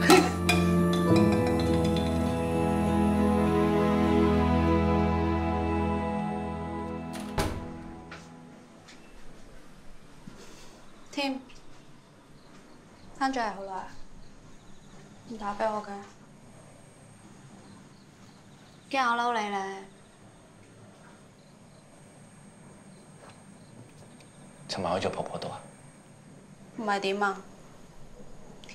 嘿，添，翻咗嚟好耐，唔打俾我噶，惊我嬲你咧？寻晚喺做婆婆度啊？唔系点啊？